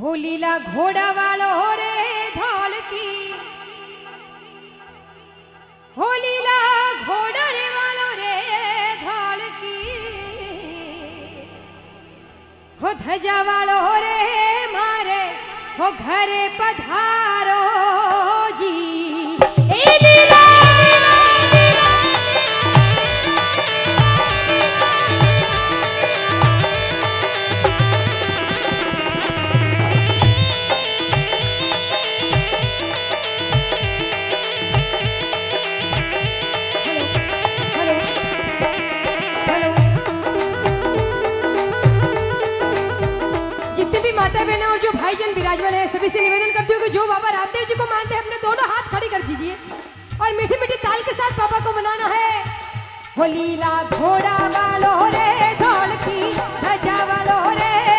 होलीला घोड़ा वालो हो रे धौल की होलीला घोड़ा रे वालो रे धौल की हो धजा वालो हो रे मारे, हो घरे पधारो जी। बहन और जो भाई जन विराजमान है, सभी से निवेदन करती हूँ कि जो बाबा रामदेव जी को मानते हैं, अपने दोनों हाथ खड़ी कर दीजिए। और मीठी मीठी ताल के साथ बाबा को मनाना है। हो घोड़ा वालो रे ढोल की ध्वजा वालो रे।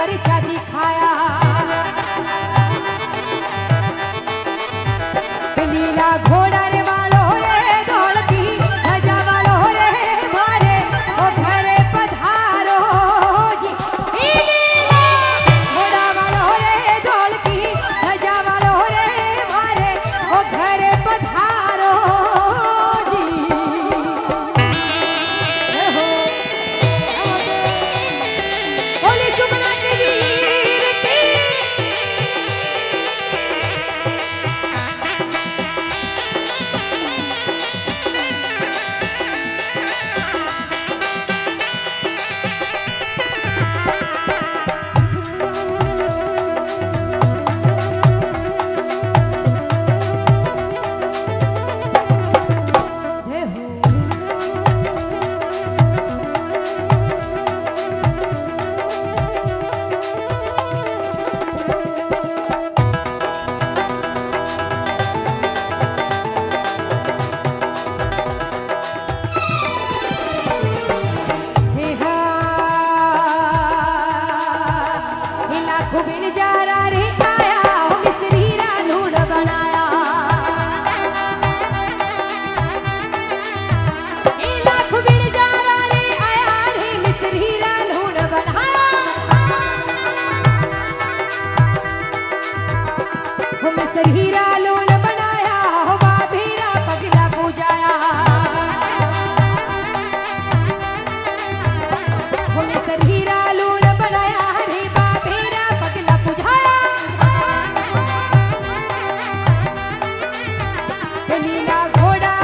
парить घोड़ा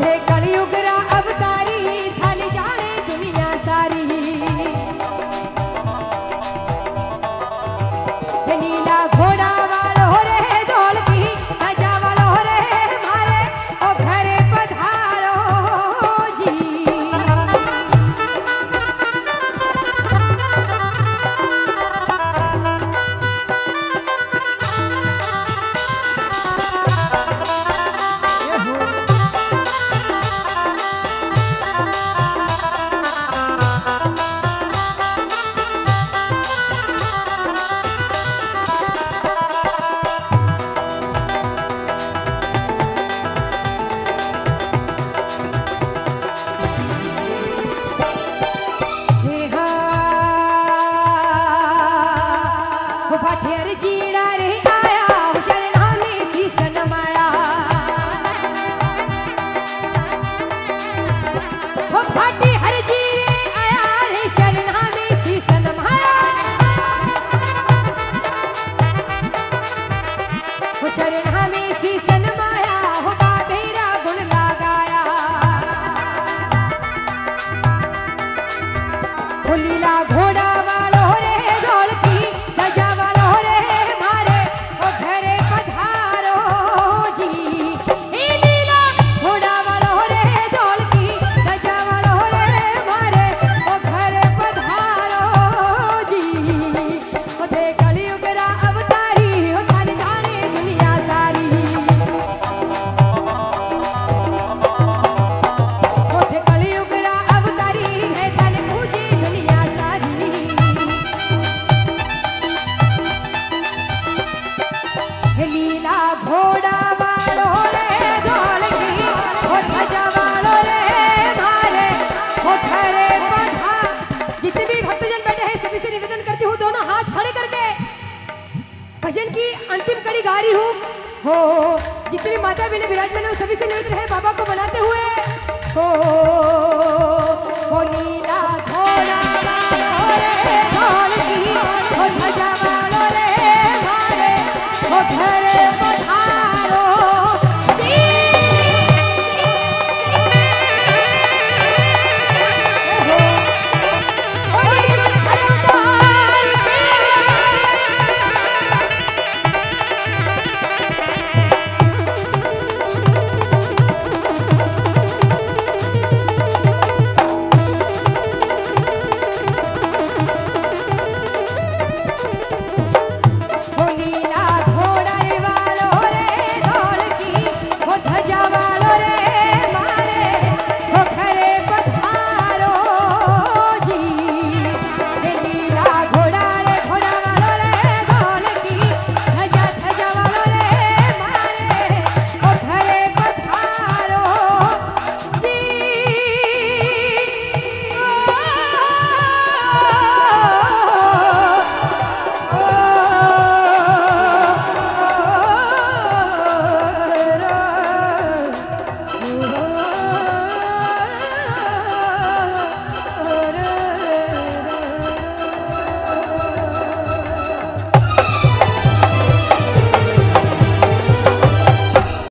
थे कलयुग अवतार। भजन की अंतिम कड़ी गा रही हूँ। हो जितने माता बहने विराजमान है सभी से निवेदन है बाबा को बनाते हुए। हो, हो हो, हो, हो, हो, हो, हो, हो